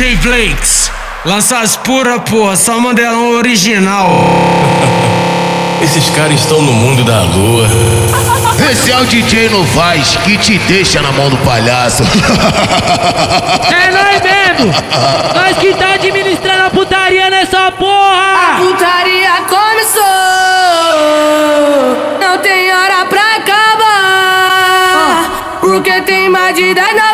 Flakes. Lança as pura, porra, só modelão original. Esses caras estão no mundo da lua. Esse é o DJ Novaes que te deixa na mão do palhaço. É nós mesmo! Nós que tá administrando a putaria nessa porra! A putaria começou, não tem hora pra acabar. Porque tem mais de 10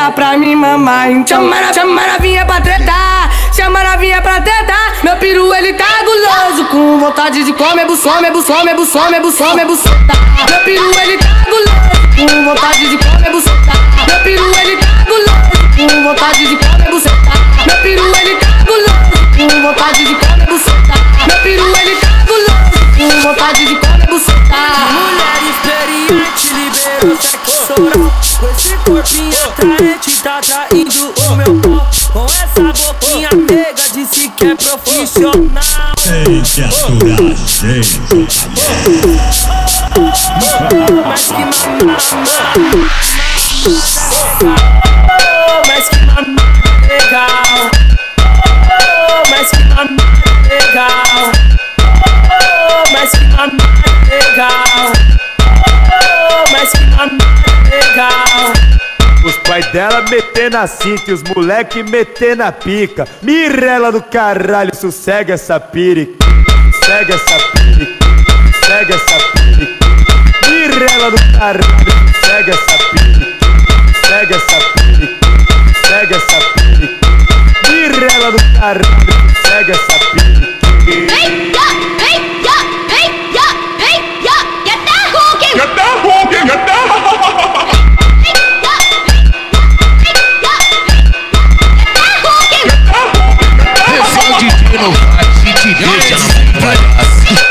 louca pra me mamar. Chama, chama novinha pra tretar, chama novinha pra tretar. Meu peru ele tá guloso, com vontade de comer buçome, buçome, buçome, buçome, buçota. Meu peru ele tá guloso, com vontade de comer buçota. Oral Com esse corpinho atraente tá traindo o meu pau Com essa boquinha meiga disse que é profissional Tem que aturar gente. Mas que mamãe Mas que mamãe legal Oh, Mas que mamãe legal Oh, Mas que mamãe legal Oh, Mas que mamãe Os pais dela meter na cinta e os moleque meter na pica. Mirela do caralho, sossega essa pirica. Segue essa pirica. Segue essa pirica. Mirela do caralho, segue essa pirica. Segue essa pirica. Segue essa pirica. Mirela do caralho, segue essa pirica.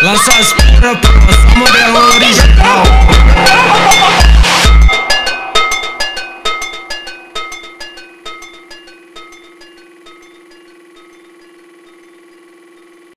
Lança as pura,